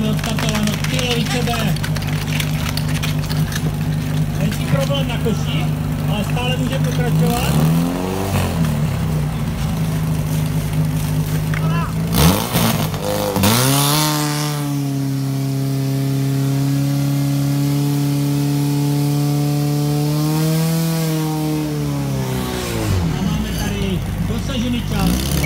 máme odstartováno ty jeli tebe. Menší problém na koši, ale stále může pokračovat. A máme dosažený čas.